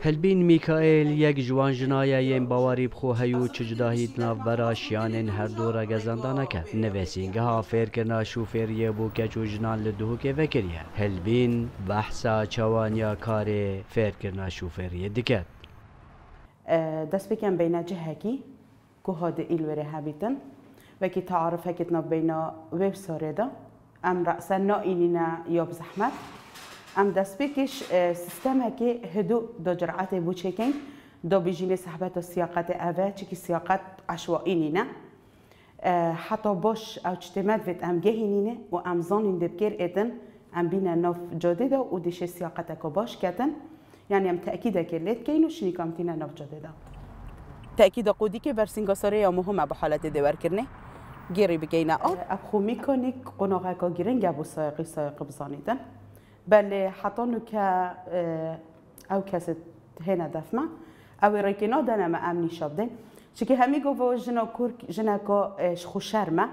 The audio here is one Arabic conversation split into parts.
هلبین میکائیل یک جوان جنایه یم باوری بخو هیو چجداهید ناف برا شیانین هر دو را گزندانه که نویسینگه ها فیر کرنا شوفیریه بو کچو جنان لدهو که وکریه. هلبین بحثا چوانیا کار فیر کرنا شوفیریه دکت دست بکن بین جهکی که هاد ایلوره هبیتن. و که تعارف هکتنا بین ویب ساره دا ام ام دست بکش سیستم که هدو دو جرعت بو چکین دو بیجین صحبت و سیاقت اوه چکی سیاقت عشوائي نینه حتی باش أو اجتماع وید ام گهی نینه و ام زانین دبکر ایدن ام ناف جاده دا و دیش سیاقت که باش کتن. يعني ام تاكيد كليت كاينو شني كامتينا نف جديده تاكيد قودي كي برسينغا سوري يوم مهمه بحالة دور كرني گیری بگینا آب. ابخو میکنیک قناغه که گیرن گبو سایقی سایق بزانیدن. بله حتی نو که أو کسی هنا دفمه أو ریکینا دنم امنی شابدن چه که همی گو جنا کور جنا که شخو شرمه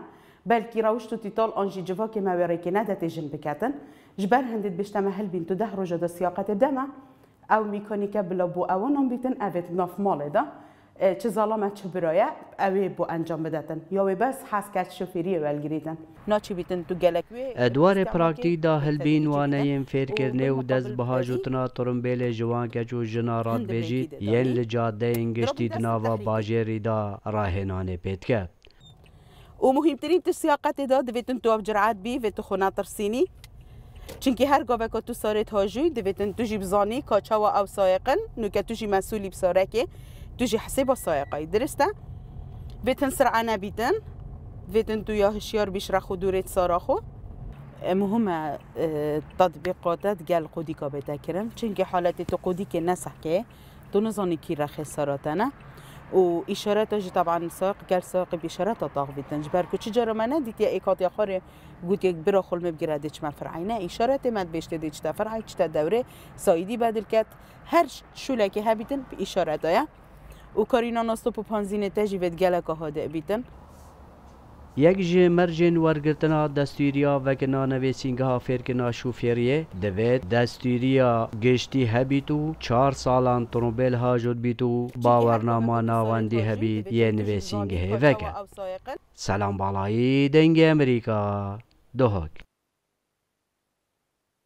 بلکی روش تو تیتال آنجی جوا ما ریکینا دت جن بکتن. جبر هندید بشتمه هل بین تو ده روزه دا سیاقت دمه. أو میکنیکه بلا بو اوانم بیتن اوید ناف ماله دا. چه ظالمه چه برایه اوی بو انجام بدتن یا بس حس کرد شوفیری ولگریدن ناچی بیتن تو گلکوی ادوار پراکتی دا هلبین وانه یم فیر کرنه و دست بهاجوتنا ترمبیل جوان کچو جنارات بیجید ین لجاده انگشتی دناوا باجری دا راهنانه پیت کرد و مهمترین تسیاقت دا دویتن تو افجرعات بی و تو خوناتر سینی چونکی هر گاوه که تو سارت هاجوی دویتن تو جی بزانی کاچا و او سایقن نو که تو جی مسئولی بساره که تو جی حسیب سایقای درسته ویتن سرعانه بیتن ویتن تو یا هشیار بیش رخو دورت ساراخو مهم تطبیقاتت گل قودی که بده کرم چونکه حالت تو که نسح که تو نزانی کی رخ ساراتنه و اشارات طبعا ساق قال ساق باشارات طاق بيتن جبر كو تجارة ما نديت يا إيكات يا خاري. قلت يك برا خل مبقرا ديش ما فرعينا. اشارات ما بيشت ديش تا فرعي تا دوره سايدي بدل كات. هر شو لكي هبيتن باشارات يا. و كارينا ناستو بو پانزين تجي ود گلك هاده بيتن یک جه مرجن ورگرتنا دستوریا وکنا نویسینگه ها فرکنا شوفیریه دوید دستوریا گشتی هبیتو چار سالان ترومبیل ها جد بیتو باورنامه ناواندی هبید یه نویسینگه وکه سلام بالایی دنگ امریکا دوهک